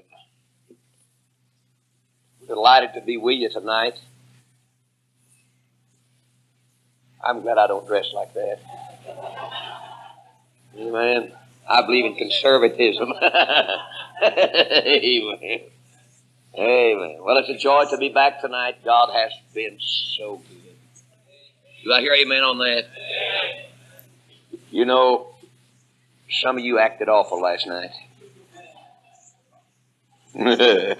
time. Delighted to be with you tonight. I'm glad I don't dress like that. Amen. I believe in conservatism. Amen. Amen. Well, it's a joy to be back tonight. God has been so good. Do I hear amen on that? You know, some of you acted awful last night. Amen.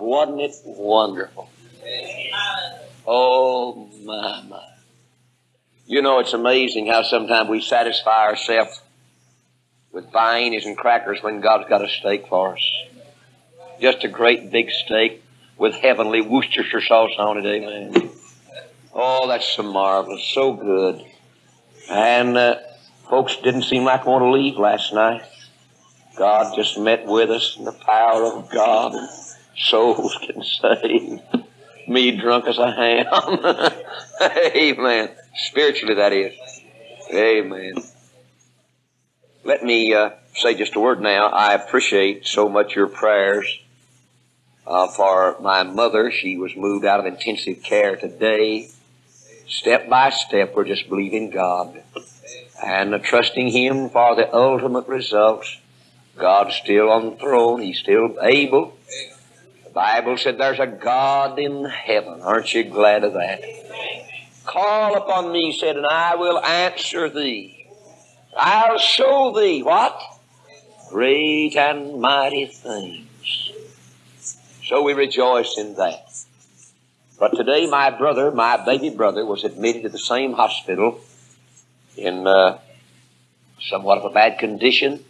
Wasn't it wonderful? Oh, my, my. You know, it's amazing how sometimes we satisfy ourselves with viands and crackers when God's got a steak for us. Just a great big steak with heavenly Worcestershire sauce on it, amen. Oh, that's so marvelous, so good. And uh, folks didn't seem like want to leave last night. God just met with us in the power of God. And souls can save. Me drunk as a ham. Amen. Spiritually, that is. Amen. Let me uh, say just a word now. I appreciate so much your prayers uh, for my mother. She was moved out of intensive care today. Step by step, we're just believing God and uh, trusting Him for the ultimate results. God's still on the throne. He's still able. The Bible said there's a God in heaven. Aren't you glad of that? Call upon me, said, and I will answer thee. I'll show thee what? Great and mighty things. So we rejoice in that. But today my brother, my baby brother, was admitted to the same hospital in uh, somewhat of a bad condition.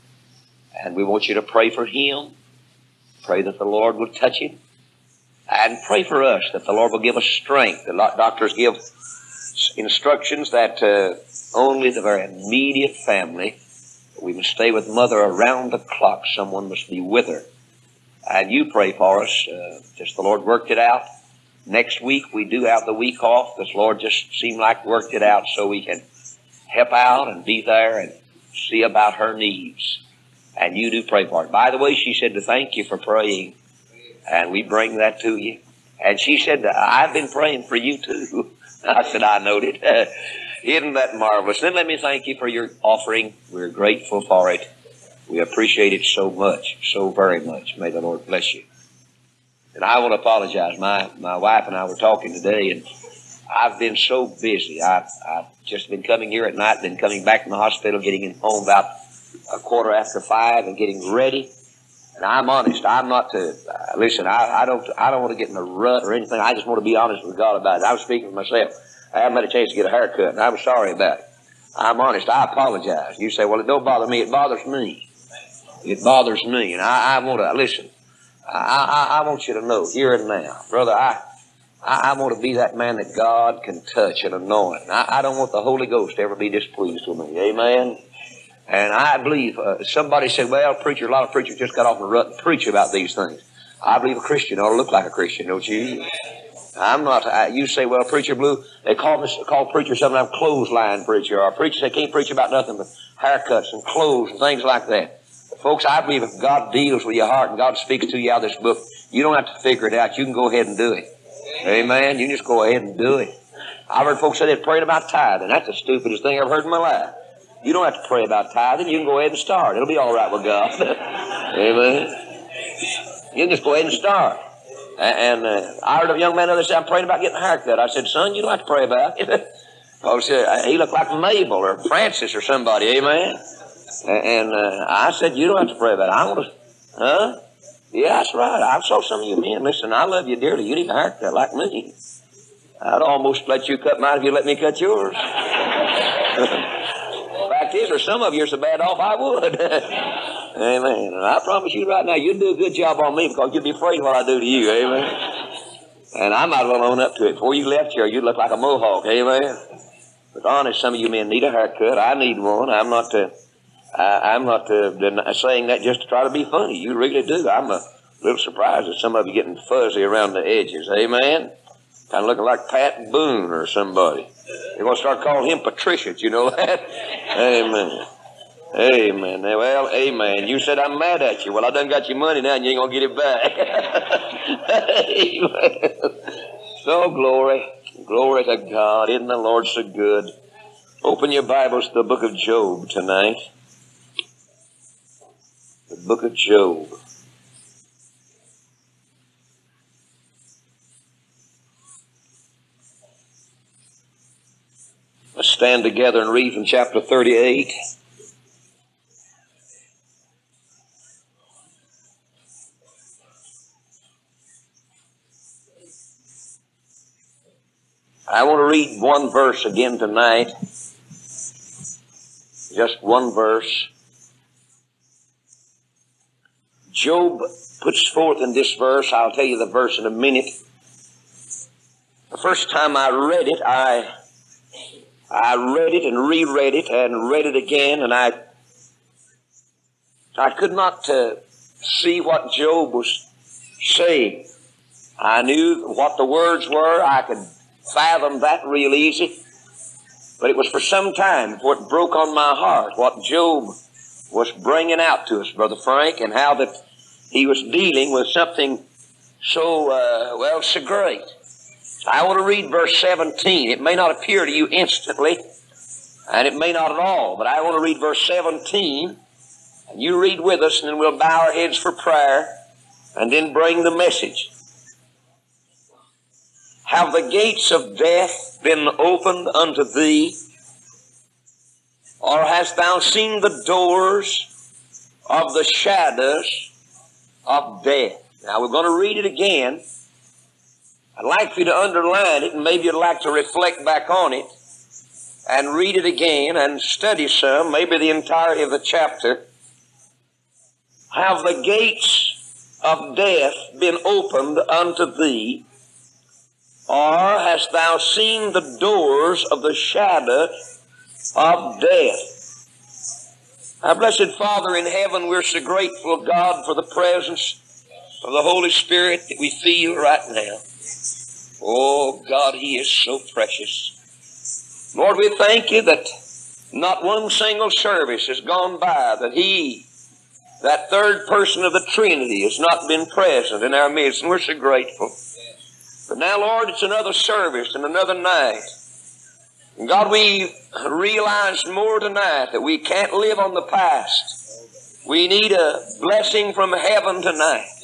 And we want you to pray for him. Pray that the Lord would touch him. And pray for us that the Lord will give us strength. The doctors give instructions that uh, only the very immediate family, we must stay with mother around the clock. Someone must be with her. And you pray for us. Uh, just the Lord worked it out. Next week we do have the week off. The Lord just seemed like worked it out so we can help out and be there and see about her needs. And you do pray for her. By the way, she said to thank you for praying. And we bring that to you. And she said, I've been praying for you too. I said, I noted. Isn't that marvelous? Then let me thank you for your offering. We're grateful for it. We appreciate it so much, so very much. May the Lord bless you. And I want to apologize. My, my wife and I were talking today, and I've been so busy. I've, I've just been coming here at night, been coming back from the hospital, getting in home about a quarter after five and getting ready. And I'm honest. I'm not to uh, listen. I, I don't. I don't want to get in a rut or anything. I just want to be honest with God about it. I was speaking for myself. I haven't had a chance to get a haircut, and I was sorry about it. I'm honest. I apologize. You say, "Well, it don't bother me. It bothers me. It bothers me." And I, I want to listen. I, I, I want you to know here and now, brother. I, I, I want to be that man that God can touch and anoint. I, I don't want the Holy Ghost to ever be displeased with me. Amen. And I believe uh, somebody said, well, preacher, a lot of preachers just got off the rut and preach about these things. I believe a Christian ought to look like a Christian, don't you? I'm not, I, you say, well, preacher Ballew, they call me, call preacher sometimes clothesline preacher, or preachers they can't preach about nothing but haircuts and clothes and things like that. Folks, I believe if God deals with your heart and God speaks to you out of this book, you don't have to figure it out. You can go ahead and do it. Amen. You just go ahead and do it. I've heard folks say they're praying about tithing. That's the stupidest thing I've heard in my life. You don't have to pray about tithing. You can go ahead and start. It'll be all right with God. Amen. You can just go ahead and start. And uh, I heard a young man the other day, I'm praying about getting a haircut. I said, son, you don't have to pray about it. oh, said, he looked like Mabel or Francis or somebody. Amen. And uh, I said, you don't have to pray about it. I want to, huh? Yeah, that's right. I saw some of you men. Listen, I love you dearly. You need a haircut like me. I'd almost let you cut mine if you let me cut yours. Is, for some of you are so bad off, I would. Amen. And I promise you right now, you'd do a good job on me because you'd be afraid what I do to you. Amen. And I might well own up to it. Before you left here, you'd look like a mohawk. Amen. But honest, some of you men need a haircut. I need one. I'm not to. I, I'm not uh, saying that just to try to be funny. You really do. I'm a little surprised at some of you getting fuzzy around the edges. Amen. Kind of looking like Pat Boone or somebody. They're going to start calling him Patricia. Do you know that? Amen. Amen. Well, amen. You said I'm mad at you. Well, I done got your money now and you ain't going to get it back. So glory. Glory to God. Isn't the Lord so good? Open your Bibles to the book of Job tonight. The book of Job. Stand together and read from chapter 38. I want to read one verse again tonight. Just one verse. Job puts forth in this verse, I'll tell you the verse in a minute. The first time I read it, I I read it and reread it and read it again, and I I could not uh, see what Job was saying. I knew what the words were. I could fathom that real easy. But it was for some time before it broke on my heart what Job was bringing out to us, Brother Frank, and how that he was dealing with something so, uh, well, so great. I want to read verse 17. It may not appear to you instantly, and it may not at all, but I want to read verse 17. And you read with us, and then we'll bow our heads for prayer, and then bring the message. Have the gates of death been opened unto thee? Or hast thou seen the doors of the shadows of death? Now we're going to read it again. I'd like for you to underline it and maybe you'd like to reflect back on it and read it again and study some, maybe the entirety of the chapter. Have the gates of death been opened unto thee? Or hast thou seen the doors of the shadow of death? Our blessed Father in heaven, we're so grateful, God, for the presence of the Holy Spirit that we feel right now. Oh, God, He is so precious. Lord, we thank you that not one single service has gone by that He, that third person of the Trinity, has not been present in our midst, and we're so grateful. But now, Lord, it's another service and another night. And God, we realize more tonight that we can't live on the past. We need a blessing from heaven tonight.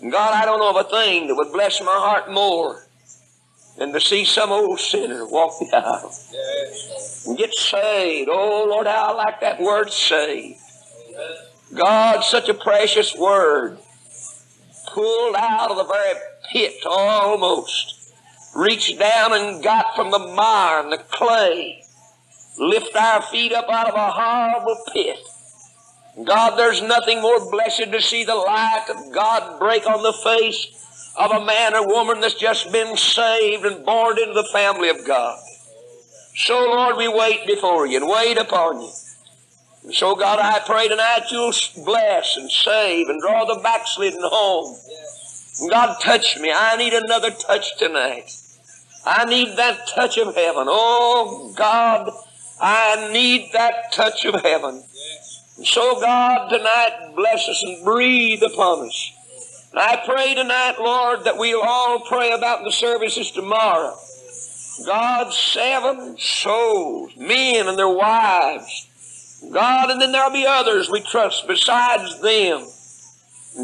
And God, I don't know of a thing that would bless my heart more than to see some old sinner walk the aisle and get saved. Oh, Lord, how I like that word saved. God, such a precious word. Pulled out of the very pit almost. Reached down and got from the mire and the clay. Lift our feet up out of a horrible pit. God, there's nothing more blessed to see the light of God break on the face of a man or woman that's just been saved and born into the family of God. So, Lord, we wait before you and wait upon you. And so, God, I pray tonight you'll bless and save and draw the backslidden home. God, touch me. I need another touch tonight. I need that touch of heaven. Oh, God, I need that touch of heaven. So, God, tonight, bless us and breathe upon us. And I pray tonight, Lord, that we'll all pray about the services tomorrow. God, seven souls, men and their wives. God, and then there'll be others we trust besides them.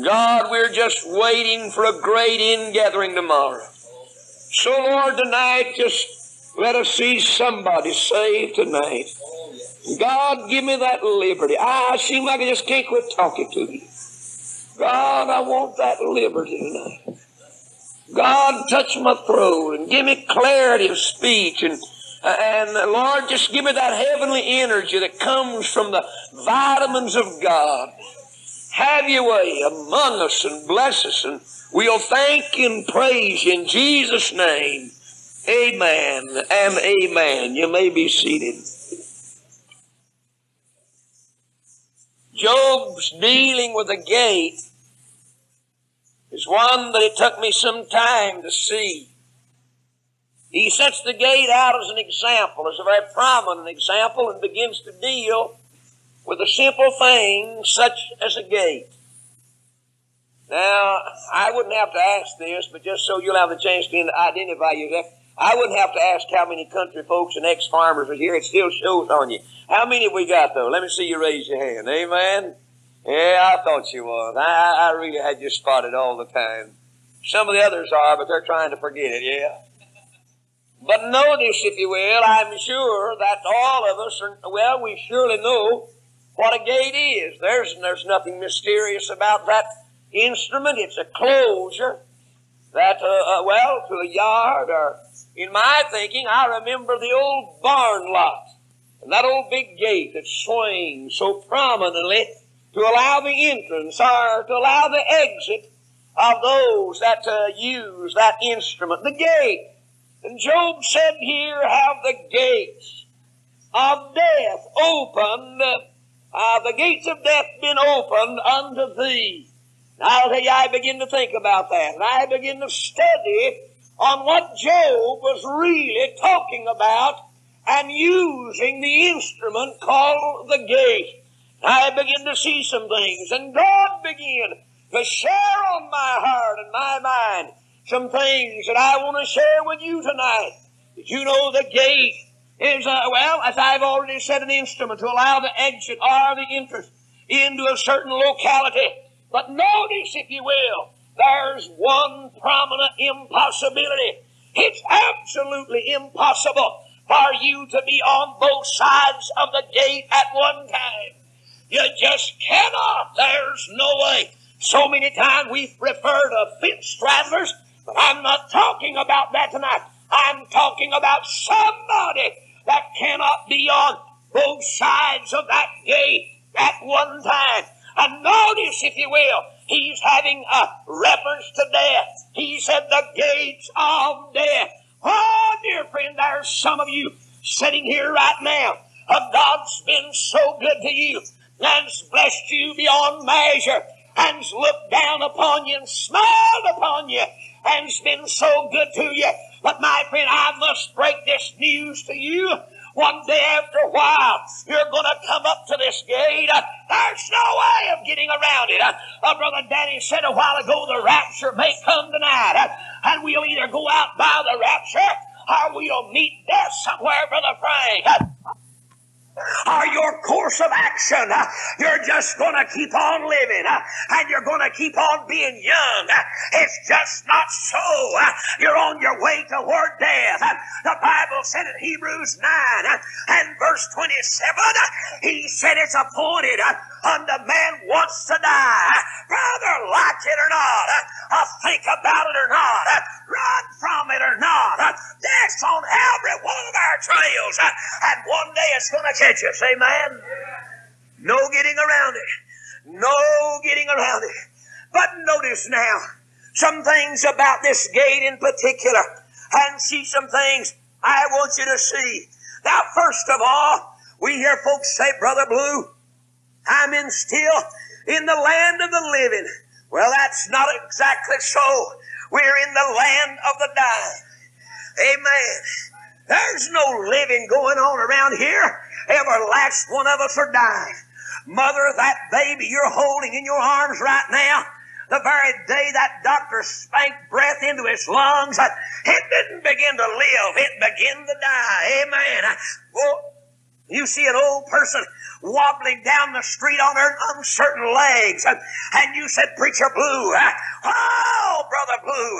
God, we're just waiting for a great ingathering tomorrow. So, Lord, tonight, just let us see somebody saved tonight. God, give me that liberty. Ah, I seem like I just can't quit talking to you. God, I want that liberty tonight. God, touch my throat and give me clarity of speech and and Lord, just give me that heavenly energy that comes from the vitamins of God. Have your way among us and bless us, and we'll thank and praise in Jesus' name. Amen and amen. You may be seated. Job's dealing with a gate is one that it took me some time to see. He sets the gate out as an example, as a very prominent example, and begins to deal with a simple thing such as a gate. Now, I wouldn't have to ask this, but just so you'll have the chance to identify yourself, I wouldn't have to ask how many country folks and ex-farmers are here. It still shows on you. How many have we got, though? Let me see you raise your hand. Amen? Yeah, I thought you was. I, I really had you spotted all the time. Some of the others are, but they're trying to forget it, yeah? But notice, if you will, I'm sure that all of us are, well, we surely know what a gate is. There's, there's nothing mysterious about that instrument. It's a closure that, uh, uh, well, to a yard or in my thinking, I remember the old barn lot and that old big gate that swings so prominently to allow the entrance or to allow the exit of those that uh, use that instrument, the gate. And Job said here, have the gates of death opened, uh, the gates of death been opened unto thee. I'll tell you, I begin to think about that, and I begin to study on what Job was really talking about and using the instrument called the gate. I begin to see some things, and God began to share on my heart and my mind some things that I want to share with you tonight. Did you know the gate is, uh, well, as I've already said, an instrument to allow the exit or the entrance into a certain locality. But notice, if you will, there's one prominent impossibility. It's absolutely impossible for you to be on both sides of the gate at one time. You just cannot. There's no way. So many times we've referred to fence straddlers, but I'm not talking about that tonight. I'm talking about somebody that cannot be on both sides of that gate at one time. And notice, if you will, he's having a reference to death. He said, the gates of death. Oh, dear friend, there's some of you sitting here right now. God's been so good to you and's blessed you beyond measure and's looked down upon you and smiled upon you and's been so good to you. But my friend, I must break this news to you. One day after a while, you're going to come up to this gate. There's no way of getting around it. Uh, Brother Danny said a while ago, the rapture may come tonight. And we'll either go out by the rapture or we'll meet death somewhere, Brother Frank. Or your course of action. You're just going to keep on living and you're going to keep on being young. It's just not so. You're on your way toward death. The Bible said in Hebrews 9 and verse 27, He said it's appointed unto man wants to die. Brother, like it or not, I think about it or not, uh, run from it or not, uh, that's on every one of our trails. Uh, and one day it's going to catch us. Amen? No getting around it. No getting around it. But notice now, some things about this gate in particular, and see some things I want you to see. Now, first of all, we hear folks say, Brother Ballew, I'm in still in the land of the living. Well, that's not exactly so. We're in the land of the dying. Amen. There's no living going on around here. Every last one of us are dying. Mother, that baby you're holding in your arms right now, the very day that doctor spanked breath into his lungs, it didn't begin to live. It began to die. Amen. Well, you see an old person wobbling down the street on her uncertain legs. And, and you said, Preacher Ballew, oh, Brother Ballew,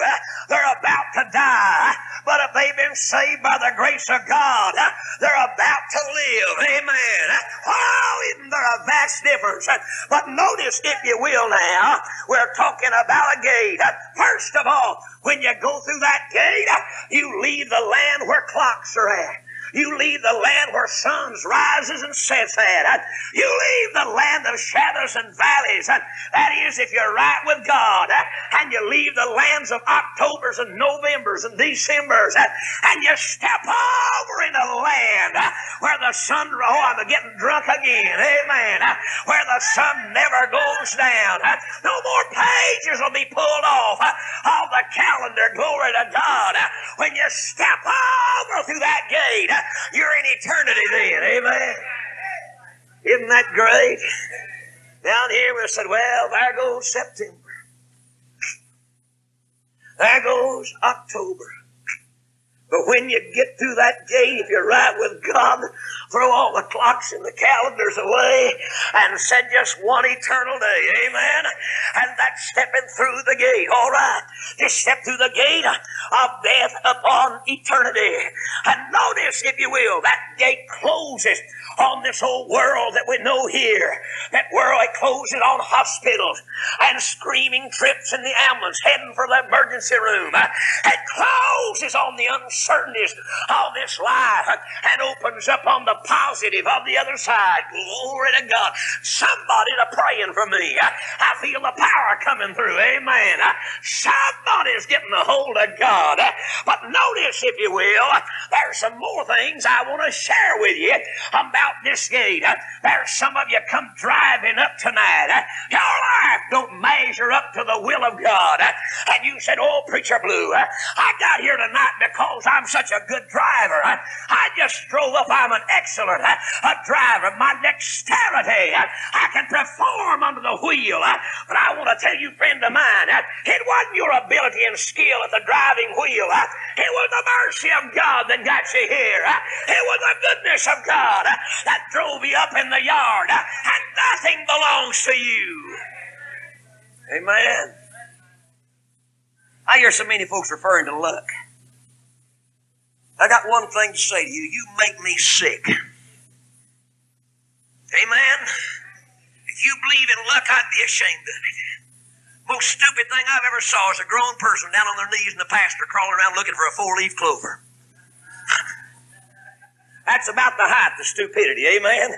they're about to die. But if they've been saved by the grace of God, they're about to live. Amen. Oh, isn't there a vast difference? But notice, if you will now, we're talking about a gate. First of all, when you go through that gate, you leave the land where clocks are at. You leave the land where suns rises and sets at. You leave the land of shadows and valleys. That is, if you're right with God. And you leave the lands of Octobers and Novembers and Decembers. And you step over in a land where the sun, oh, I'm getting drunk again. Amen. Where the sun never goes down. No more pages will be pulled off of the calendar. Glory to God. When you step over through that gate, you're in eternity then. Amen. Isn't that great? Down here we said, well, there goes September. There goes October. But when you get through that gate, if you're right with God, throw all the clocks and the calendars away and said just one eternal day. Amen. And that's stepping through the gate. All right. Just step through the gate of death upon eternity. And notice, if you will, that gate closes on this old world that we know here. That world it closes on hospitals and screaming trips in the ambulance heading for the emergency room. It closes on the uncertainties of this life and opens up on the positive of the other side. Glory to God. Somebody to praying for me. I feel the power coming through. Amen. Somebody's getting a hold of God. But notice, if you will, there's some more things I want to share with you about this gate. There's some of you come driving up tonight. Your life don't measure up to the will of God. And you said, Oh, Preacher Ballew, I got here tonight because I'm such a good driver. I just drove up. I'm an excellent a driver. My dexterity, I can perform under the wheel. Uh, but I want to tell you, friend of mine, uh, it wasn't your ability and skill at the driving wheel. Uh, it was the mercy of God that got you here. It was the goodness of God that drove you up in the yard, and nothing belongs to you. Amen. I hear so many folks referring to luck. I got one thing to say to you. You make me sick. Amen. If you believe in luck, I'd be ashamed of it. Most stupid thing I've ever saw is a grown person down on their knees in the pasture crawling around looking for a four-leaf clover. That's about the height of stupidity. Amen.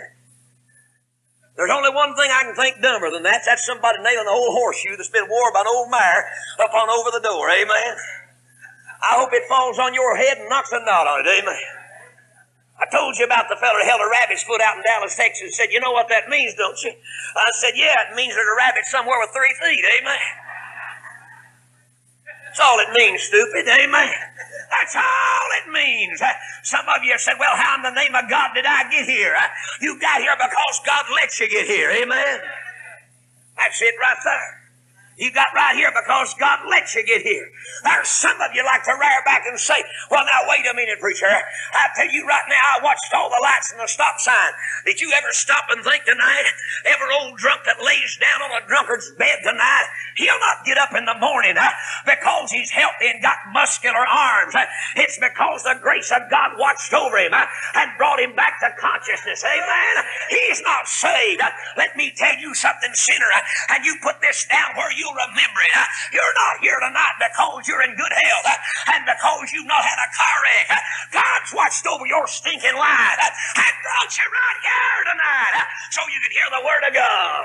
There's only one thing I can think dumber than that. That's somebody nailing an old horseshoe that's been worn by an old mare up on over the door. Amen. I hope it falls on your head and knocks a knot on it. Eh, Amen. I told you about the fellow that held a rabbit's foot out in Dallas, Texas, and said, You know what that means, don't you? I said, Yeah, it means there's a rabbit somewhere with three feet. Eh, Amen. That's all it means, stupid. Eh, Amen. That's all it means. Some of you said, well, how in the name of God did I get here? You got here because God let you get here. Amen. That's it right there. You got right here because God let you get here. There's some of you like to rear back and say, well, now wait a minute, preacher. I tell you right now, I watched all the lights and the stop sign. Did you ever stop and think tonight? Every old drunk that lays down on a drunkard's bed tonight, he'll not get up in the morning huh, because he's healthy and got muscular arms. It's because the grace of God watched over him huh, and brought him back to consciousness. Amen. He's not saved. Let me tell you something, sinner, and you put this down where you you'll remember it. You're not here tonight because you're in good health and because you've not had a car wreck. God's watched over your stinking life and brought you right here tonight so you can hear the Word of God.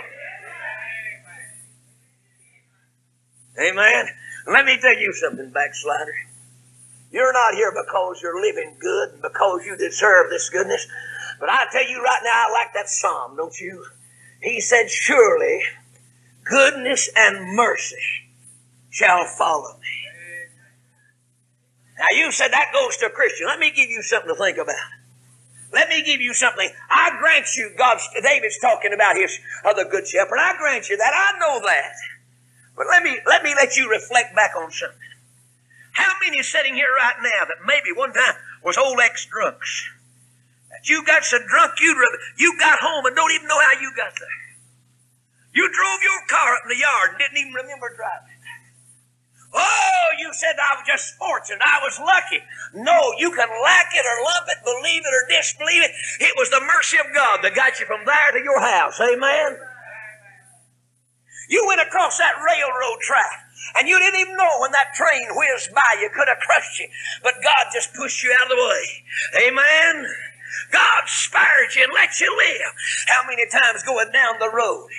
Amen. Let me tell you something, backslider. You're not here because you're living good and because you deserve this goodness. But I tell you right now, I like that psalm, don't you? He said, Surely goodness and mercy shall follow me. Now you said that goes to a Christian. Let me give you something to think about. Let me give you something. I grant you, God's, David's talking about his other good shepherd. I grant you that. I know that. But let me, let me let you reflect back on something. How many sitting here right now that maybe one time was old ex-drunks? That you got so drunk you you got home and don't even know how you got there. You drove your car up in the yard and didn't even remember driving it. Oh, you said I was just fortunate. I was lucky. No, you can like it or love it, believe it or disbelieve it. It was the mercy of God that got you from there to your house. Amen. You went across that railroad track and you didn't even know when that train whizzed by you could have crushed you, but God just pushed you out of the way. Amen. God spared you and let you live. How many times going down the road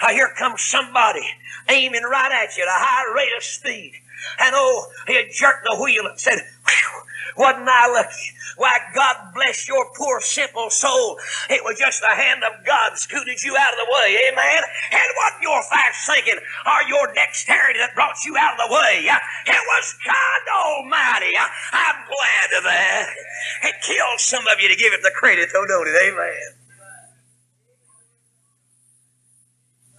uh, here comes somebody aiming right at you at a high rate of speed. And oh, he jerked the wheel and said, wasn't I lucky? Why, God bless your poor simple soul. It was just the hand of God scooted you out of the way. Amen. And what your fast thinking or your dexterity that brought you out of the way. It was God Almighty. I'm glad of that. It kills some of you to give it the credit, though, don't it? Amen.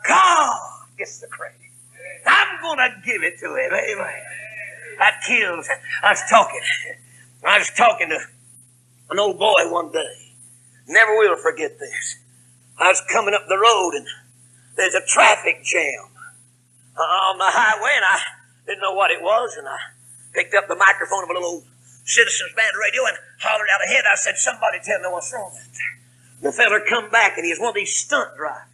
God gets the credit. I'm going to give it to him. Amen. That kills. I was talking. I was talking to an old boy one day. Never will forget this. I was coming up the road and there's a traffic jam uh, on the highway and I didn't know what it was and I picked up the microphone of a little citizens band radio and hollered out ahead. I said, somebody tell me what's wrong The feller come back and he's one of these stunt drivers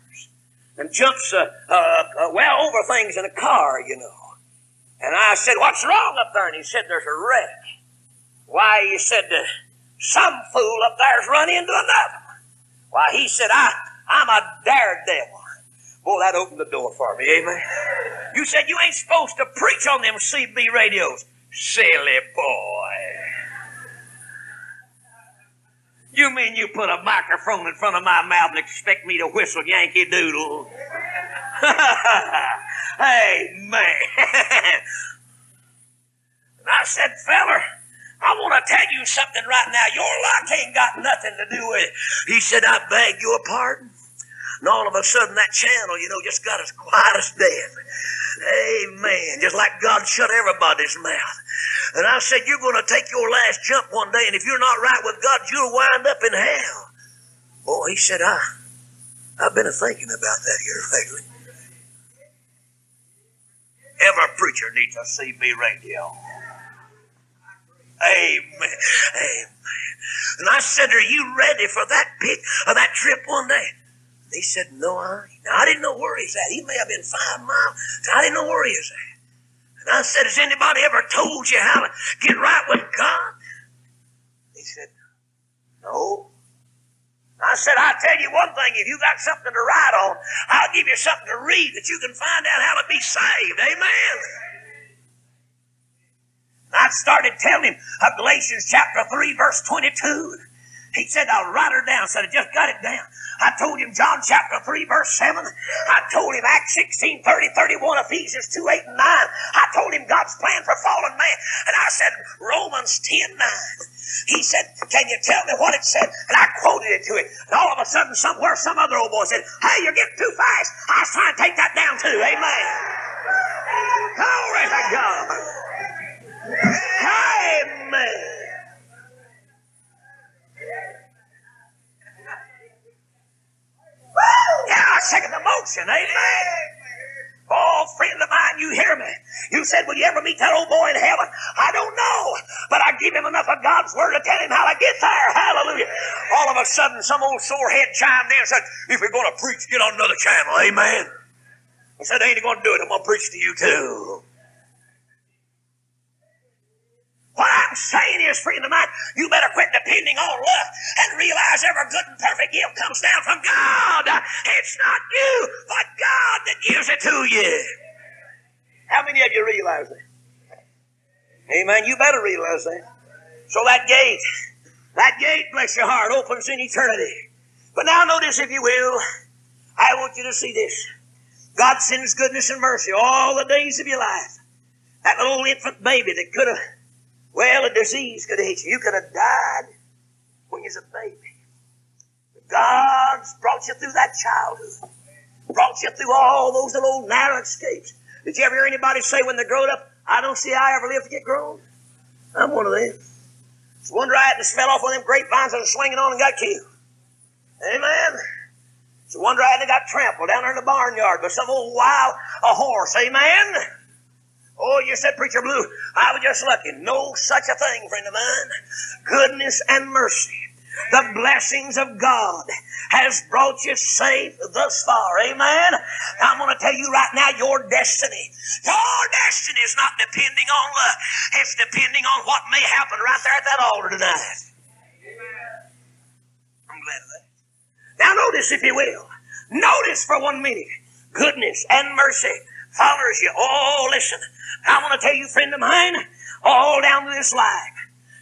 and jumps uh, uh, uh, well over things in a car, you know. And I said, what's wrong up there? And he said, there's a wreck. Why, he said, uh, some fool up there's run into another. Why, he said, I, I'm a daredevil. Boy, that opened the door for me, amen. You said you ain't supposed to preach on them CB radios. Silly boy. You mean you put a microphone in front of my mouth and expect me to whistle Yankee Doodle? hey, man. and I said, feller, I want to tell you something right now. Your luck ain't got nothing to do with it. He said, I beg your pardon. And all of a sudden, that channel, you know, just got as quiet as death. Amen. Just like God shut everybody's mouth. And I said, You're going to take your last jump one day, and if you're not right with God, you'll wind up in hell. Boy, he said, I, I've been thinking about that here lately. Every preacher needs a CB radio. Amen. Amen. And I said, Are you ready for that pick or that trip one day? He said, No, I ain't. Now, I didn't know where he's at. He may have been five miles. I didn't know where he was at. And I said, Has anybody ever told you how to get right with God? He said, No. I said, I'll tell you one thing. If you got something to write on, I'll give you something to read that you can find out how to be saved. Amen. I started telling him of Galatians chapter 3, verse 22. He said, I'll write her down. Said, I just got it down. I told him John chapter 3 verse 7. I told him Acts 16, 30, 31, Ephesians 2, 8 and 9. I told him God's plan for fallen man. And I said Romans 10, 9. He said, can you tell me what it said? And I quoted it to him. And all of a sudden somewhere some other old boy said, hey, you're getting too fast. I was trying to take that down too. Amen. Glory to God. Amen. Yeah, I Amen. Oh, friend of mine, you hear me? You said, will you ever meet that old boy in heaven? I don't know, but I give him enough of God's word to tell him how to get there. Hallelujah. All of a sudden, some old sore head chimed in and said, if you're going to preach, get on another channel. Amen. He said, ain't he going to do it. I'm going to preach to you too. What I'm saying is, friend of mine, you better quit depending on luck and realize every good and perfect gift comes down from God. It's not you, but God that gives it to you. How many of you realize that? Amen. You better realize that. So that gate, that gate, bless your heart, opens in eternity. But now notice, if you will, I want you to see this. God sends goodness and mercy all the days of your life. That little infant baby that could have well, a disease could have hit you. You could have died when you was a baby. But God's brought you through that childhood. Brought you through all those little narrow escapes. Did you ever hear anybody say when they're grown up, I don't see how I ever live to get grown? I'm one of them. It's one right that fell off one of them grapevines that was swinging on and got killed. Amen. It's one right that got trampled down there in the barnyard by some old wild a horse. Amen. Oh, you said, Preacher Ballew, I was just lucky. No such a thing, friend of mine. Goodness and mercy. The blessings of God has brought you safe thus far. Amen. I'm going to tell you right now, your destiny, your destiny is not depending on luck. It's depending on what may happen right there at that altar tonight. I'm glad of that. Now notice, if you will, notice for one minute, goodness and mercy follows you. Oh, listen, I want to tell you, friend of mine, all down to this life,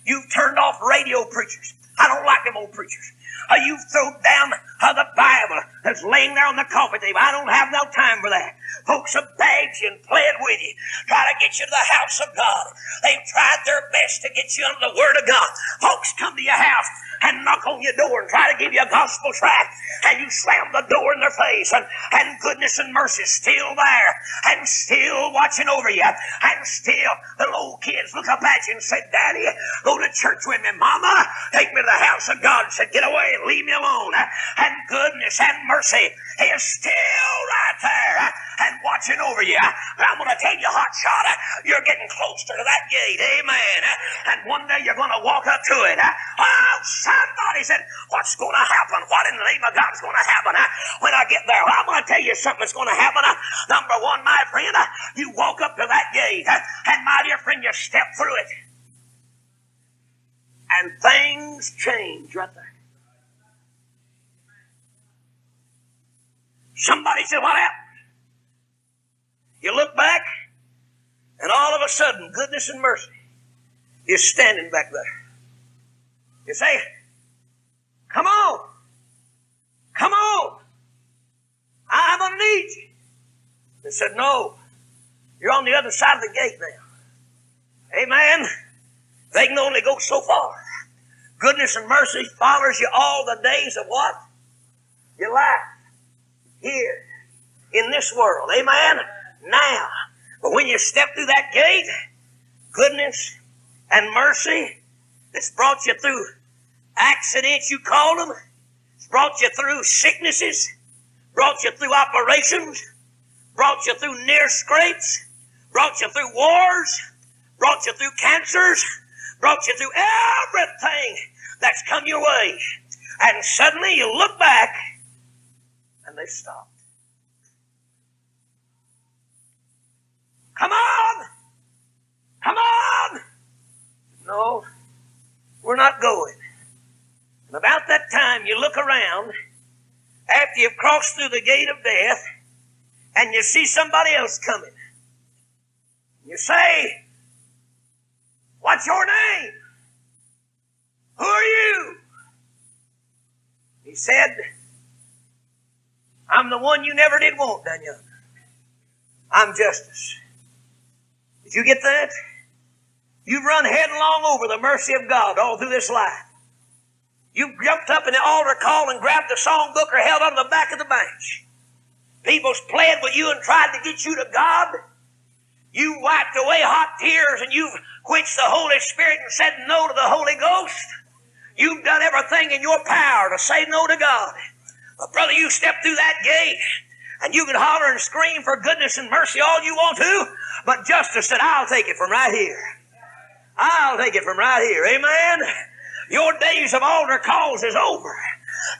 you've turned off radio preachers. I don't like them old preachers. Uh, you've thrown down of the Bible that's laying there on the coffee table. I don't have no time for that. Folks have begged you and pled with you, try to get you to the house of God. They've tried their best to get you under the Word of God. Folks come to your house and knock on your door and try to give you a gospel tract, and you slam the door in their face, and, and goodness and mercy still there, and still watching over you, and still the little kids look up at you and say, Daddy, go to church with me. Mama, take me to the house of God. Said, get away and leave me alone. And goodness and mercy is still right there and watching over you. I'm going to tell you, hot shot, you're getting closer to that gate. Amen. And one day you're going to walk up to it. Oh, somebody said, what's going to happen? What in the name of God is going to happen when I get there? Well, I'm going to tell you something that's going to happen. Number one, my friend, you walk up to that gate and my dear friend, you step through it and things change right there. Somebody said, What happened? You look back, and all of a sudden, goodness and mercy is standing back there. You say, Come on. Come on. I'm going to need you. They said, No. You're on the other side of the gate now. Amen. They can only go so far. Goodness and mercy follows you all the days of what? Your life. Here. In this world. Amen? Now. But when you step through that gate, goodness and mercy that's brought you through accidents, you call them, it's brought you through sicknesses, brought you through operations, brought you through near scrapes, brought you through wars, brought you through cancers, brought you through everything that's come your way. And suddenly you look back and they stopped. Come on! Come on! No, we're not going. And about that time you look around after you've crossed through the gate of death and you see somebody else coming. You say, What's your name? Who are you? He said, I'm the one you never did want yonder. I'm justice. Did you get that? You've run headlong over the mercy of God all through this life. You jumped up in the altar call and grabbed the songbook or held on the back of the bench. People's pled with you and tried to get you to God. You wiped away hot tears and you've quenched the Holy Spirit and said no to the Holy Ghost. You've done everything in your power to say no to God. But brother, you step through that gate and you can holler and scream for goodness and mercy all you want to, but justice said, I'll take it from right here. I'll take it from right here. Amen. Your days of altar calls is over.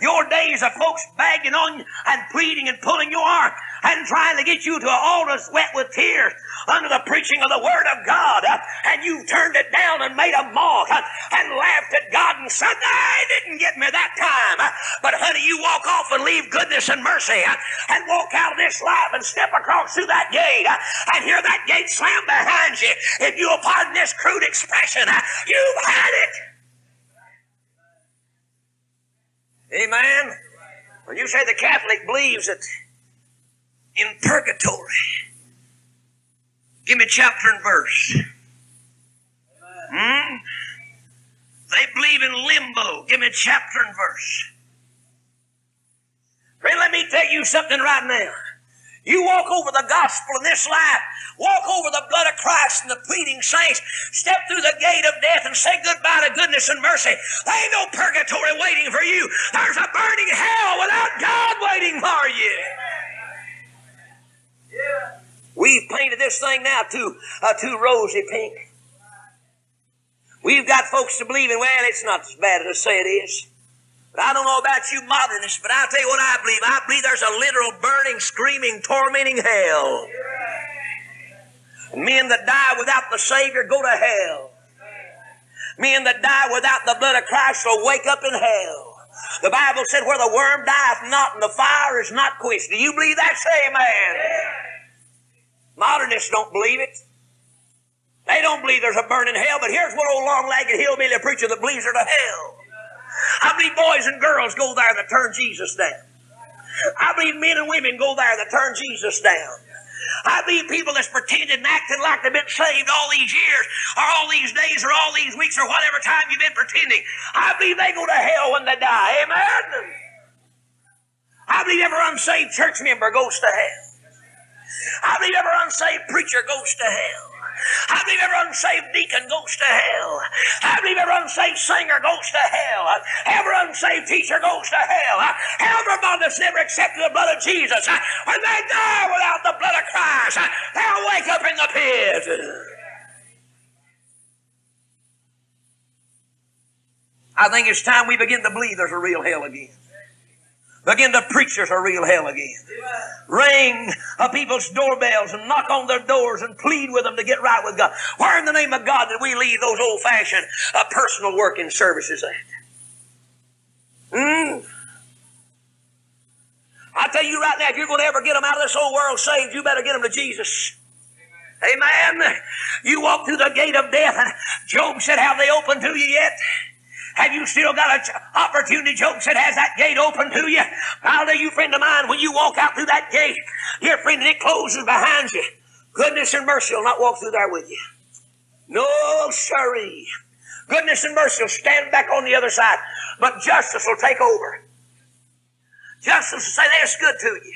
Your days of folks begging on you and pleading and pulling your arm and trying to get you to an altar wet with tears under the preaching of the Word of God. Uh, and you turned it down and made a mock uh, and laughed at God and said, I didn't get me that time. Uh, but honey, you walk off and leave goodness and mercy and walk out of this life and step across through that gate and hear that gate slam behind you. If you'll pardon this crude expression, you've had it. Amen. When you say the Catholic believes that in purgatory, give me chapter and verse. Hmm? They believe in limbo. Give me chapter and verse. Friend, let me tell you something right now. You walk over the gospel in this life, walk over the blood of Christ and the pleading saints, step through the gate of death and say goodbye to goodness and mercy. There ain't no purgatory waiting for you. There's a burning hell without God waiting for you. We've painted this thing now too, uh, too rosy pink. We've got folks to believe in, well, it's not as bad as I say it is. But I don't know about you modernists, but I'll tell you what I believe. I believe there's a literal burning, screaming, tormenting hell. Men that die without the Savior go to hell. Men that die without the blood of Christ will wake up in hell. The Bible said, where the worm dieth not and the fire is not quenched. Do you believe that? Say amen. Modernists don't believe it. They don't believe there's a burning hell, but here's one old long-legged hillbilly preacher that believes there's a hell. I believe boys and girls go there that turn Jesus down. I believe men and women go there that turn Jesus down. I believe people that's pretending and acting like they've been saved all these years, or all these days, or all these weeks, or whatever time you've been pretending. I believe they go to hell when they die. Amen. I believe every unsaved church member goes to hell. I believe every unsaved preacher goes to hell. I believe every unsaved deacon goes to hell. I believe every unsaved singer goes to hell. Every unsaved teacher goes to hell. Everybody that's never accepted the blood of Jesus, when they die without the blood of Christ, they'll wake up in the pit. I think it's time we begin to believe there's a real hell again. Begin to preach there's a real hell again. Ring a people's doorbells and knock on their doors and plead with them to get right with God. Where in the name of God did we leave those old fashioned uh, personal working services at? Hmm? I tell you right now, if you're going to ever get them out of this old world saved, you better get them to Jesus. Amen. You walk through the gate of death, and Job said, Have they opened to you yet? Have you still got an opportunity, Job said, has that gate open to you? I'll tell you, friend of mine, when you walk out through that gate, your friend, and it closes behind you. Goodness and mercy will not walk through there with you. No, sirree. Goodness and mercy will stand back on the other side, but justice will take over. Justice will say, that's good to you.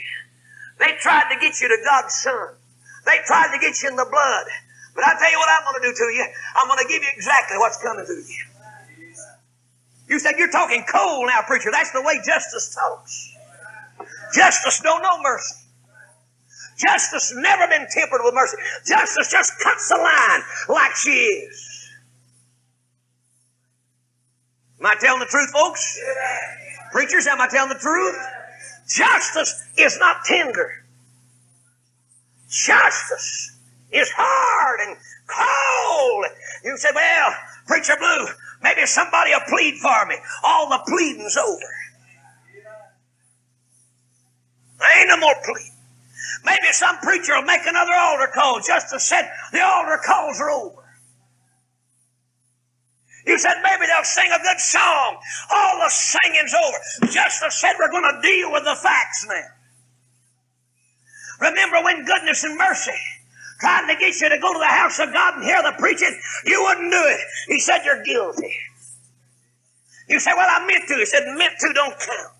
They tried to get you to God's Son. They tried to get you in the blood. But I tell you what I'm going to do to you. I'm going to give you exactly what's coming to you. You said you're talking cold now, preacher. That's the way justice talks. Justice don't know mercy. Justice never been tempered with mercy. Justice just cuts the line like she is. Am I telling the truth, folks? Preachers, am I telling the truth? Justice is not tender. Justice is hard and cold. You said, well, Preacher Ballew, maybe somebody will plead for me. All the pleading's over. There ain't no more pleading. Maybe some preacher will make another altar call just to said the altar calls are over. You said maybe they'll sing a good song. All the singing's over. Justice said we're going to deal with the facts now. Remember when goodness and mercy trying to get you to go to the house of God and hear the preaching, you wouldn't do it. He said, You're guilty. You say, Well, I meant to. He said, Meant to don't count.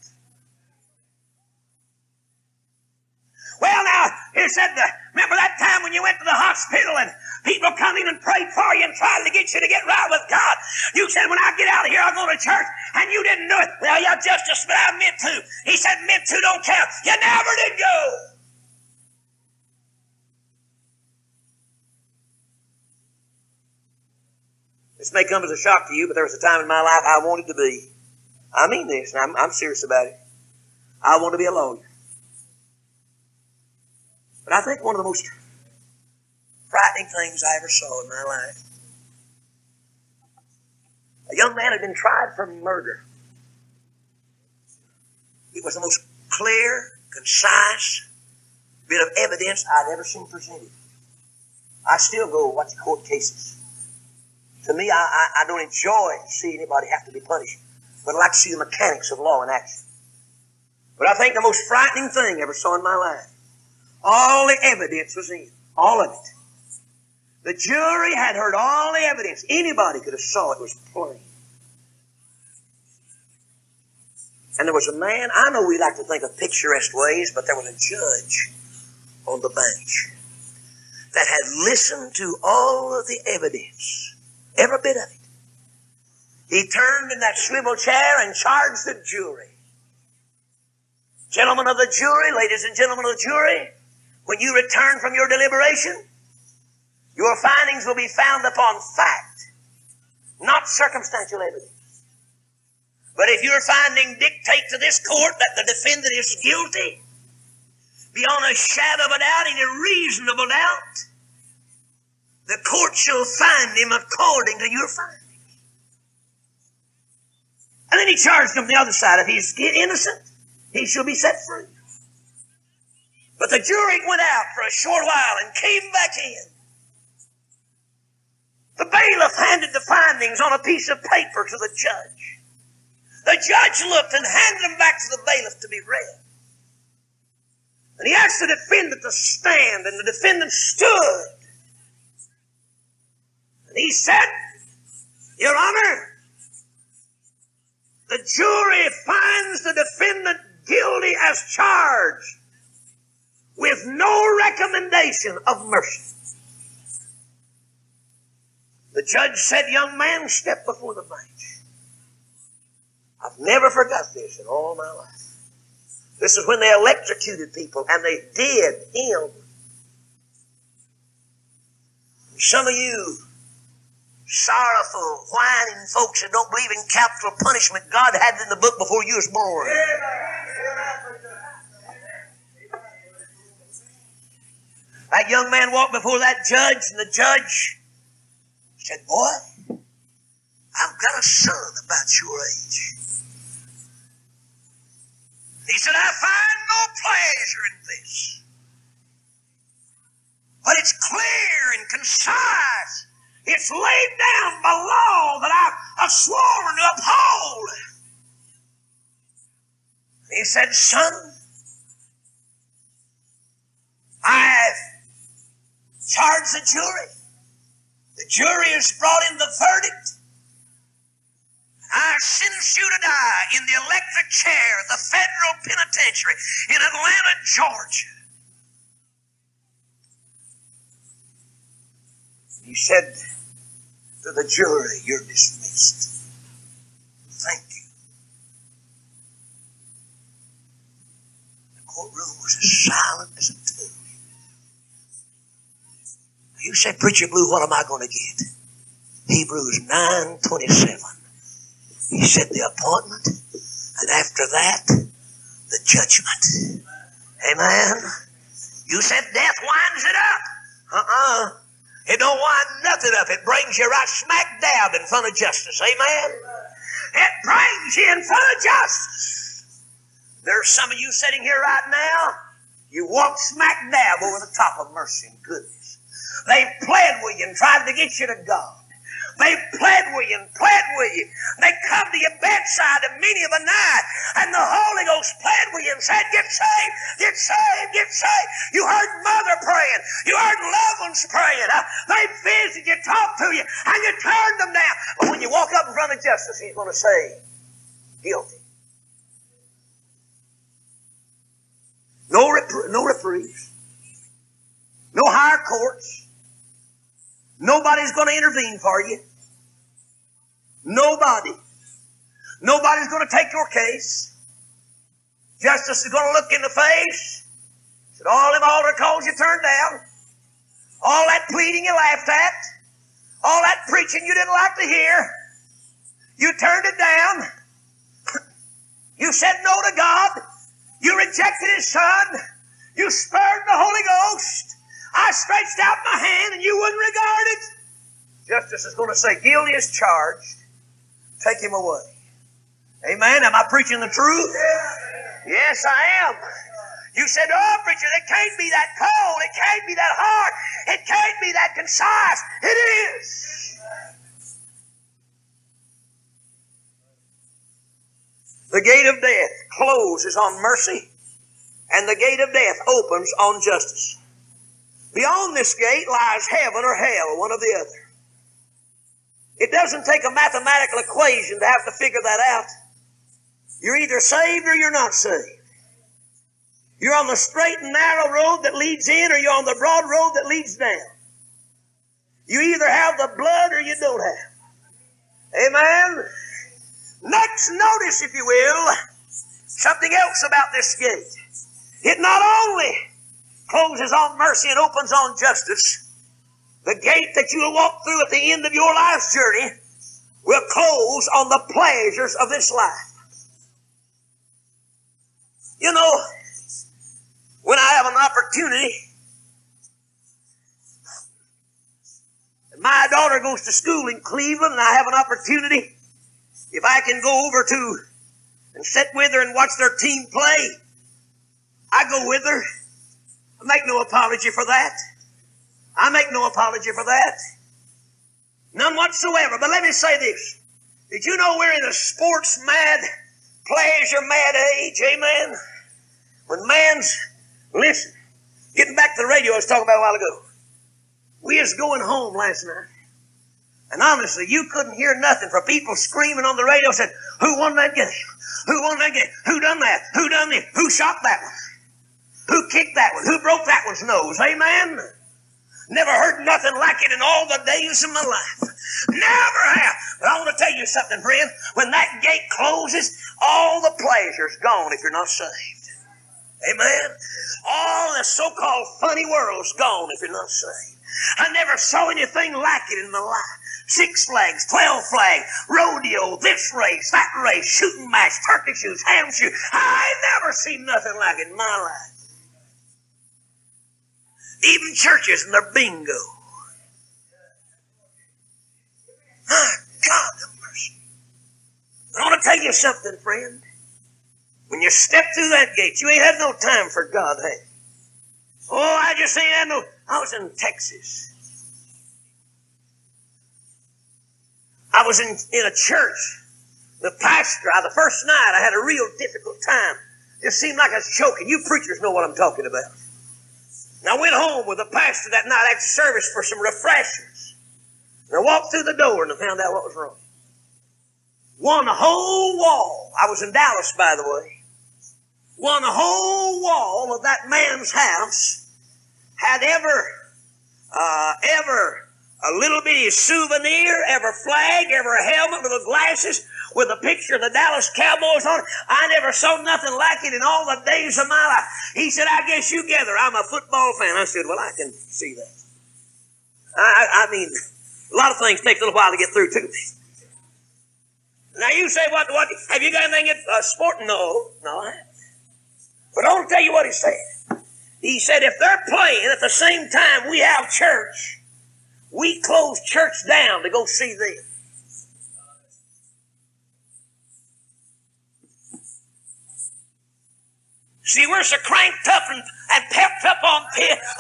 Well, now, he said, Remember that time when you went to the hospital and people come in and prayed for you and tried to get you to get right with God? You said, When I get out of here, I'll go to church, and you didn't do it. Well, yeah, justice, but I meant to. He said, Meant to don't count. You never did go. This may come as a shock to you, but there was a time in my life I wanted to be. I mean this, and I'm, I'm serious about it. I want to be a lawyer. But I think one of the most frightening things I ever saw in my life. A young man had been tried for murder. It was the most clear, concise bit of evidence I'd ever seen presented. I still go watch court cases. To me, I, I, I don't enjoy seeing anybody have to be punished, but I like to see the mechanics of law in action. But I think the most frightening thing I ever saw in my life, all the evidence was in, all of it. The jury had heard all the evidence. Anybody could have saw it was plain. And there was a man, I know we like to think of picturesque ways, but there was a judge on the bench that had listened to all of the evidence Every bit of it. He turned in that swivel chair and charged the jury. Gentlemen of the jury, ladies and gentlemen of the jury, when you return from your deliberation, your findings will be found upon fact, not circumstantial evidence. But if your finding dictate to this court that the defendant is guilty, beyond a shadow of a doubt, any reasonable doubt, the court shall find him according to your findings. And then he charged him the other side. If he's innocent, he shall be set free. But the jury went out for a short while and came back in. The bailiff handed the findings on a piece of paper to the judge. The judge looked and handed them back to the bailiff to be read. And he asked the defendant to stand, and the defendant stood. He said, Your Honor, the jury finds the defendant guilty as charged with no recommendation of mercy. The judge said, Young man, step before the bench. I've never forgot this in all my life. This is when they electrocuted people and they did him. Some of you sorrowful, whining folks that don't believe in capital punishment, God had it in the book before you was born. That young man walked before that judge, and the judge said, Boy, I've got a son about your age. He said, I find no pleasure in this. But it's clear and concise. It's laid down by law that I've, I've sworn to uphold. He said, Son, I've charged the jury. The jury has brought in the verdict. I sentence you to die in the electric chair of the federal penitentiary in Atlanta, Georgia. He said to the jury, You're dismissed. Thank you. The courtroom was as silent as a tomb. You say, Preacher Ballew, what am I going to get? Hebrews 9 27. He said the appointment, and after that, the judgment. Amen. You said death winds it up. Uh-uh. It don't wind nothing up. It brings you right smack dab in front of justice. Amen. It brings you in front of justice. There's some of you sitting here right now. You walk smack dab over the top of mercy and goodness. They've pled with you and tried to get you to God. They pled with you and pled with you. They come to your bedside of many of a night, and the Holy Ghost pled with you and said, Get saved, get saved, get saved. You heard mother praying. You heard loved ones praying. Uh, they visited you, talked to you, and you turned them down. But when you walk up in front of justice, he's going to say, Guilty. No, repr- no reprieves. No higher courts. Nobody's going to intervene for you. Nobody. Nobody's going to take your case. Justice is going to look in the face. Said all them altar calls you turned down. All that pleading you laughed at. All that preaching you didn't like to hear. You turned it down. You said no to God. You rejected His Son. You spurned the Holy Ghost. I stretched out my hand and you wouldn't regard it. Justice is going to say, guilty is charged. Take him away. Amen. Am I preaching the truth? Yes, I am. You said, oh, preacher, it can't be that cold. It can't be that hard. It can't be that concise. It is. The gate of death closes on mercy, and the gate of death opens on justice. Beyond this gate lies heaven or hell, one or the other. It doesn't take a mathematical equation to have to figure that out. You're either saved or you're not saved. You're on the straight and narrow road that leads in or you're on the broad road that leads down. You either have the blood or you don't have. Amen? Next, notice, if you will, something else about this gate. It not only closes on mercy and opens on justice, the gate that you'll walk through at the end of your life's journey will close on the pleasures of this life. You know, when I have an opportunity, my daughter goes to school in Cleveland and I have an opportunity, if I can go over to and sit with her and watch their team play, I go with her. Make no apology for that. I make no apology for that. None whatsoever. But let me say this. Did you know we're in a sports mad, pleasure mad age? Amen. When man's, listen, getting back to the radio I was talking about a while ago. We was going home last night. And honestly, you couldn't hear nothing from people screaming on the radio saying, who won that game? Who won that game? Who done that? Who done this? Who shot that one? Kicked that one? Who broke that one's nose? Amen? Never heard nothing like it in all the days of my life. Never have. But I want to tell you something, friend. When that gate closes, all the pleasure's gone if you're not saved. Amen? All the so-called funny world's gone if you're not saved. I never saw anything like it in my life. Six flags, twelve flags, rodeo, this race, that race, shooting match, turkey shoots, ham shoot. I never seen nothing like it in my life. Even churches and their bingo. My God mercy. I want to tell you something, friend. When you step through that gate, you ain't had no time for God, hey? Oh, I just ain't had no. I was in Texas. I was in, in a church. The pastor, the first night, I had a real difficult time. Just seemed like I was choking. You preachers know what I'm talking about. And I went home with the pastor that night after service for some refreshments. And I walked through the door and I found out what was wrong. One whole wall. I was in Dallas, by the way. One whole wall of that man's house had ever, uh, ever a little bitty souvenir, ever flag, ever helmet with the glasses with a picture of the Dallas Cowboys on it. I never saw nothing like it in all the days of my life. He said, I guess you gather. I'm a football fan. I said, well, I can see that. I, I mean, a lot of things take a little while to get through to me. Now you say, what, what, have you got anything at uh, sport? No, no, I haven't. But I'll tell you what he said. He said, if they're playing at the same time we have church, we close church down to go see them. See, we're so cranked up and, and pepped up on,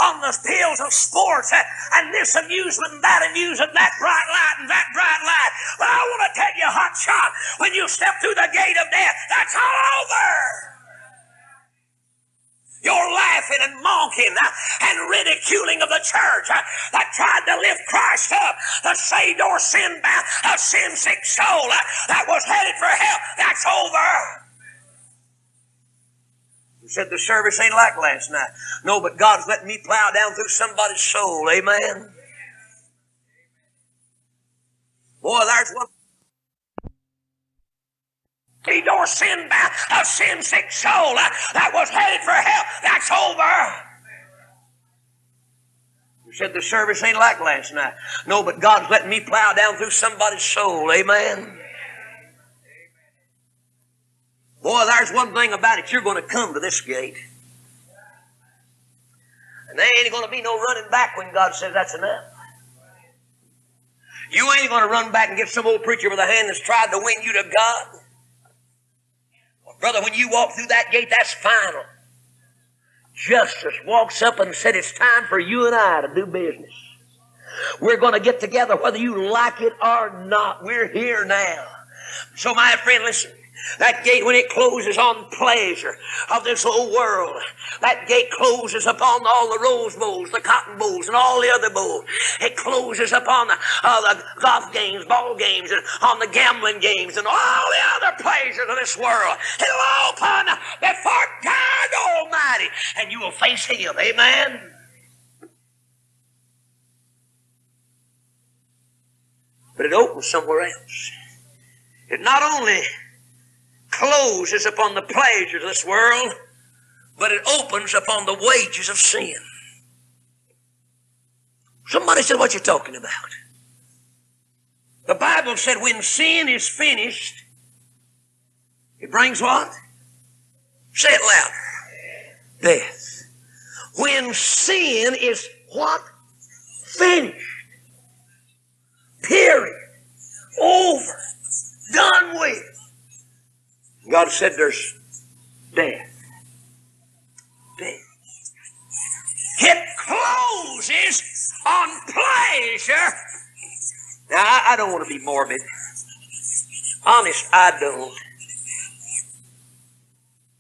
on the pills of sports and, and this amusement and that amusement, that bright light and that bright light. But I want to tell you, hot shot, when you step through the gate of death, that's all over. You're laughing and mocking uh, and ridiculing of the church uh, that tried to lift Christ up, the saved or sin bound, a sin sick soul uh, that was headed for hell. That's over. You said the service ain't like last night. No, but God's letting me plow down through somebody's soul. Amen. Boy, there's one or sin bound, a sin sick soul that was headed for hell. That's over. You said the service ain't like last night. No, but God's letting me plow down through somebody's soul. Amen. Boy, there's one thing about it. You're going to come to this gate. And there ain't going to be no running back when God says that's enough. You ain't going to run back and get some old preacher with a hand that's tried to win you to God. Brother, when you walk through that gate, that's final. Justice walks up and said, It's time for you and I to do business. We're going to get together whether you like it or not. We're here now. So, my friend, listen. That gate, when it closes on pleasure of this whole world, that gate closes upon all the rose bowls, the cotton bowls, and all the other bowls. It closes upon the, uh, the golf games, ball games, and on the gambling games, and all the other pleasures of this world. It'll open before God Almighty, and you will face Him. Amen. But it opens somewhere else. It not only closes upon the pleasures of this world, but it opens upon the wages of sin. Somebody said, What you talking about? The Bible said when sin is finished, it brings what? Say it louder. Death. When sin is what? Finished. Period. Over. Done with. God said there's death. Death. It closes on pleasure. Now, I, I don't want to be morbid. Honest, I don't.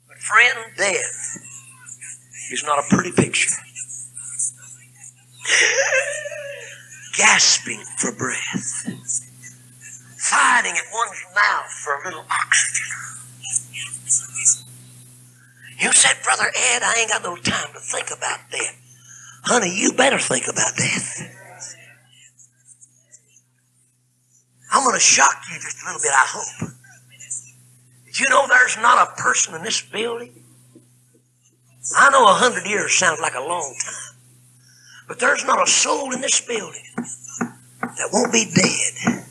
But friend, death is not a pretty picture. Gasping for breath. Fighting at one's mouth for a little oxygen. You said, Brother Ed, I ain't got no time to think about death. Honey, you better think about death. I'm going to shock you just a little bit, I hope. Did you know there's not a person in this building? I know a hundred years sounds like a long time, but there's not a soul in this building that won't be dead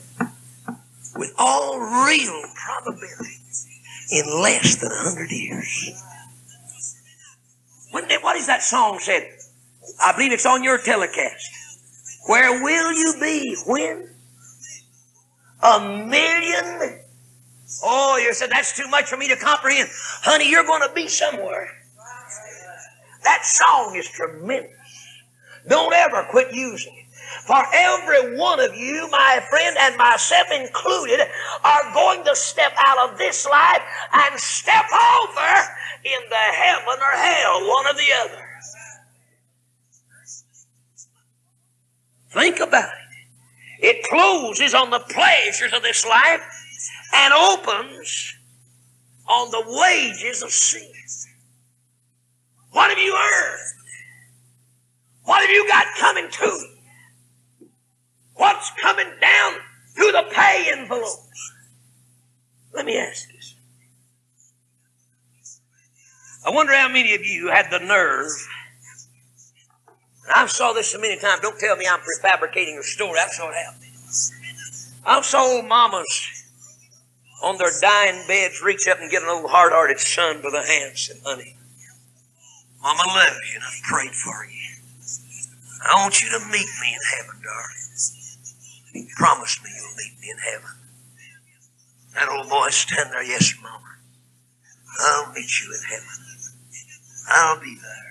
with all real probability in less than a hundred years. What is that song said? I believe it's on your telecast. Where will you be when? A million? Oh, you said that's too much for me to comprehend. Honey, you're going to be somewhere. That song is tremendous. Don't ever quit using it. For every one of you, my friend, and myself included, are going to step out of this life and step over in the heaven or hell, one or the other. Think about it. It closes on the pleasures of this life and opens on the wages of sin. What have you earned? What have you got coming to you? What's coming down through the pay envelopes? Let me ask you. I wonder how many of you had the nerve. And I've saw this so many times. Don't tell me I'm prefabricating a story. I've saw it happen. I've saw old mamas on their dying beds reach up and get an old hard-hearted son by the hand and say, honey, Mama loves you and I've prayed for you. I want you to meet me in heaven, darling. Promise me you'll meet me in heaven. That old boy standing there, yes, Mama. I'll meet you in heaven. I'll be there.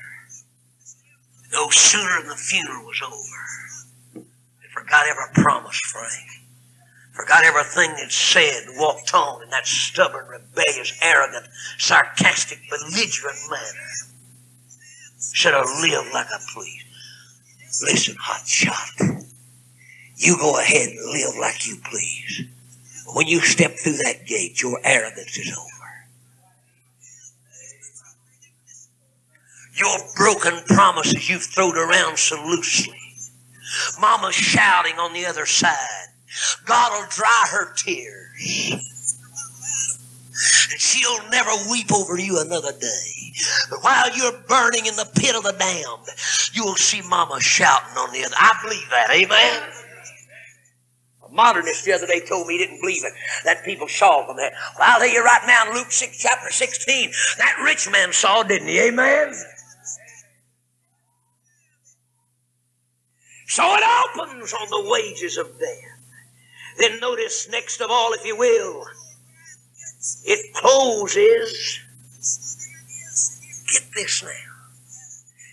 No sooner than the funeral was over, they forgot every promise, Frank. Forgot everything they'd said, walked on in that stubborn, rebellious, arrogant, sarcastic, belligerent manner. Should have lived like I please. Listen, hot shot. You go ahead and live like you please. When you step through that gate, your arrogance is over. Your broken promises you've thrown around so loosely. Mama's shouting on the other side. God will dry her tears. And she'll never weep over you another day. But while you're burning in the pit of the damned, you'll see Mama shouting on the other. I believe that. Amen. Modernist the other day told me he didn't believe it. That people saw from that. Well, I'll tell you right now in Luke 6, chapter 16, that rich man saw, didn't he? Amen. So it opens on the wages of death. Then notice next of all, if you will, it closes. Get this now.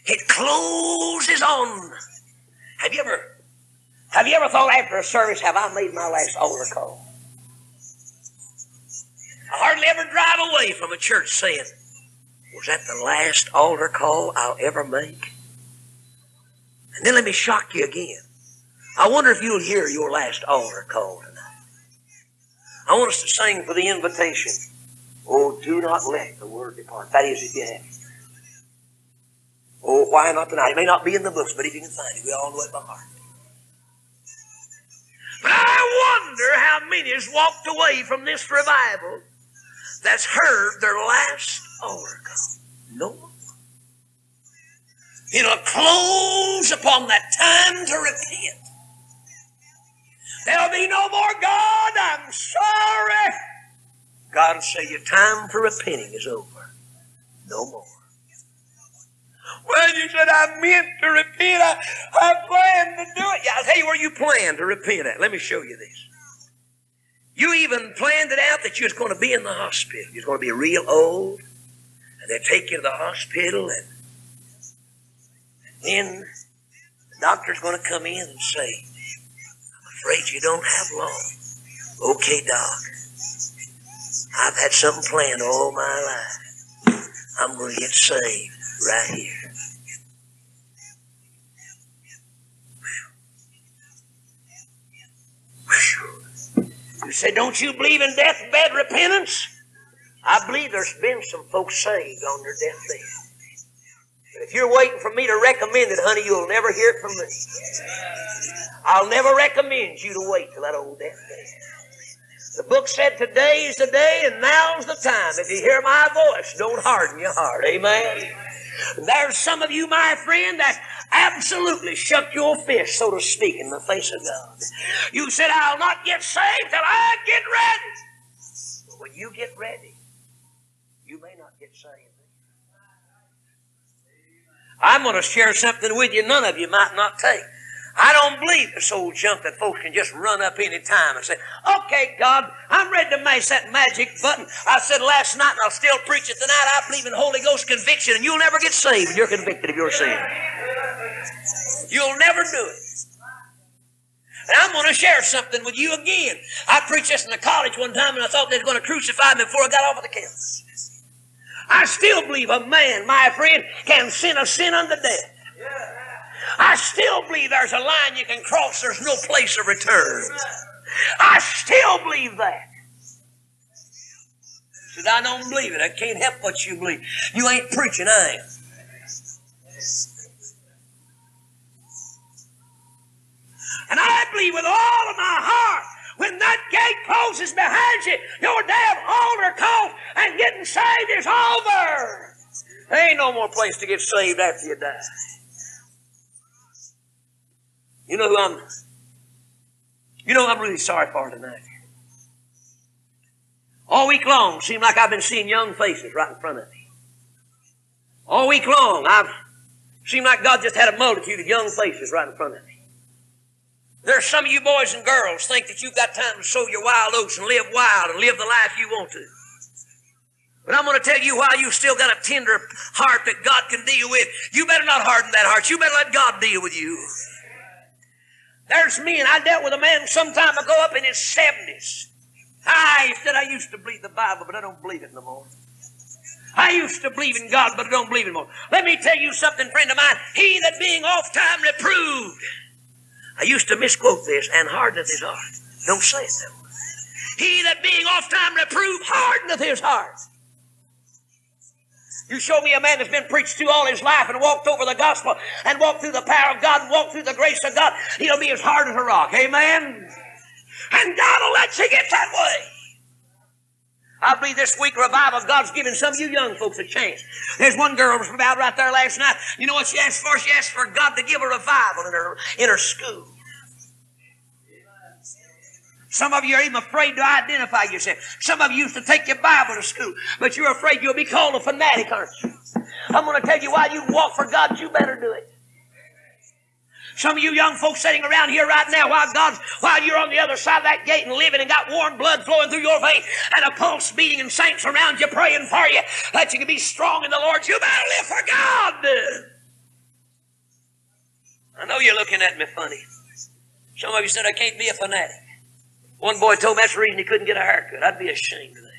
It closes on. Have you ever, have you ever thought after a service, have I made my last altar call? I hardly ever drive away from a church saying, was that the last altar call I'll ever make? And then let me shock you again. I wonder if you'll hear your last altar call tonight. I want us to sing for the invitation. Oh, do not let the word depart. That is, if you have. Oh, why not tonight? It may not be in the books, but if you can find it, we all know it by heart. Wonder how many has walked away from this revival that's heard their last call. No. It'll close upon that time to repent. There'll be no more God, I'm sorry. God will say, Your time for repenting is over. No more. Well, you said I meant to repent. I, I planned to do it. Yeah, I'll tell you where you planned to repent at. Let me show you this. You even planned it out that you was going to be in the hospital. You was going to be real old, and they'd take you to the hospital, and then the doctor's going to come in and say, I'm afraid you don't have long. Okay, doc. I've had something planned all my life. I'm going to get saved right here. You say, don't you believe in deathbed repentance? I believe there's been some folks saved on their deathbed. But if you're waiting for me to recommend it, honey, you'll never hear it from me. I'll never recommend you to wait till that old deathbed. The book said today is the day and now's the time. If you hear my voice, don't harden your heart. Amen. There's some of you, my friend, that absolutely shook your fist, so to speak, in the face of God. You said, I'll not get saved till I get ready. But when you get ready, you may not get saved. I'm going to share something with you none of you might not take. I don't believe this old junk that folks can just run up any time and say, okay, God, I'm ready to mash that magic button. I said last night and I'll still preach it tonight. I believe in Holy Ghost conviction and you'll never get saved when you're convicted of your sin. You'll never do it. And I'm going to share something with you again. I preached this in the college one time and I thought they were going to crucify me before I got off of the campus. I still believe a man, my friend, can sin a sin unto death. I still believe there's a line you can cross, there's no place of return. I still believe that. Said, I don't believe it. I can't help what you believe. You ain't preaching, I am. And I believe with all of my heart, when that gate closes behind you, your damn altar call and getting saved is over. There ain't no more place to get saved after you die. You know who I'm you know I'm really sorry for tonight. All week long, seemed like I've been seeing young faces right in front of me. All week long, I've seemed like God just had a multitude of young faces right in front of me. There's some of you boys and girls think that you've got time to sow your wild oats and live wild and live the life you want to. But I'm going to tell you why you've still got a tender heart that God can deal with, you better not harden that heart. You better let God deal with you. There's me, and I dealt with a man some time ago up in his 70s. I said I used to believe the Bible, but I don't believe it no more. I used to believe in God, but I don't believe anymore. Let me tell you something, friend of mine. He that being oft time reproved. I used to misquote this, and hardeneth his heart. Don't say it way. He that being oft time reproved hardeneth his heart. You show me a man that's been preached to all his life and walked over the gospel and walked through the power of God and walked through the grace of God. He'll be as hard as a rock. Amen. And God will let you get that way. I believe this week revival, God's giving some of you young folks a chance. There's one girl was out right there last night. You know what she asked for? She asked for God to give a revival in her in her school. Some of you are even afraid to identify yourself. Some of you used to take your Bible to school, but you're afraid you'll be called a fanatic, aren't you? I'm going to tell you why you walk for God, you better do it. Some of you young folks sitting around here right now, while God's, while you're on the other side of that gate and living and got warm blood flowing through your veins and a pulse beating and saints around you praying for you that you can be strong in the Lord, you better live for God. I know you're looking at me funny. Some of you said I can't be a fanatic. One boy told me that's the reason he couldn't get a haircut. I'd be ashamed of that.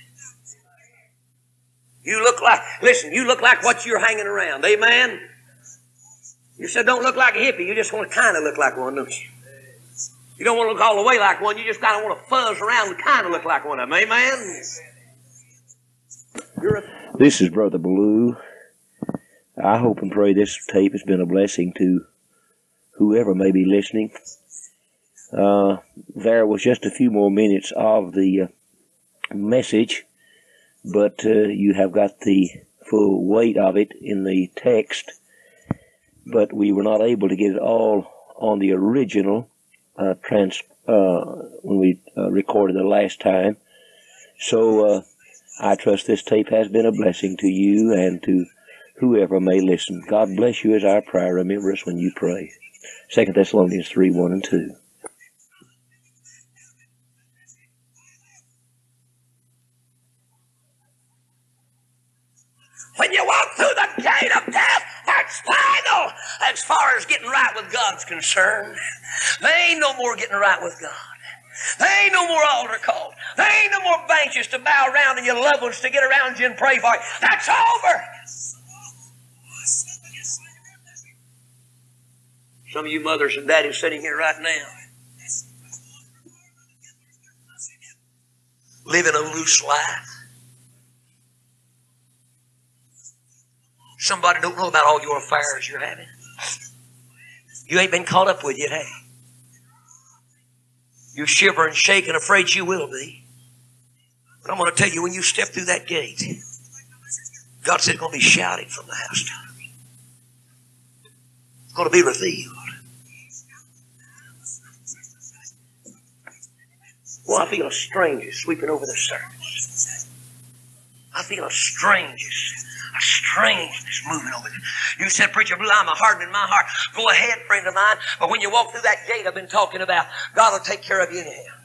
You look like, listen, you look like what you're hanging around. Amen? You said don't look like a hippie. You just want to kind of look like one, don't you? You don't want to look all the way like one. You just kind of want to fuzz around and kind of look like one of them. Amen? This is Brother Ballew. I hope and pray this tape has been a blessing to whoever may be listening. Uh, there was just a few more minutes of the uh, message, but uh, you have got the full weight of it in the text. But we were not able to get it all on the original uh, trans uh, when we recorded the last time. So I trust this tape has been a blessing to you and to whoever may listen. God bless you is our prayer. Remember us when you pray. Second Thessalonians 3, 1 and 2. When you walk through the gate of death, that's final as far as getting right with God's concerned. There ain't no more getting right with God. There ain't no more altar calls. There ain't no more benches to bow around and your loved ones to get around you and pray for you. That's over. Some of you mothers and daddies sitting here right now, living a loose life. Somebody don't know about all your affairs you're having. You ain't been caught up with yet, hey? You're shivering, shaking, afraid you will be. But I'm going to tell you, when you step through that gate, God said it's going to be shouting from the housetop. It's going to be revealed. Well, I feel a strangeness sweeping over the surface. I feel a strangeness, a strangeness moving over there. You said, Preacher Ballew, I'm a hardening my heart. Go ahead, friend of mine. But when you walk through that gate I've been talking about, God will take care of you anyhow.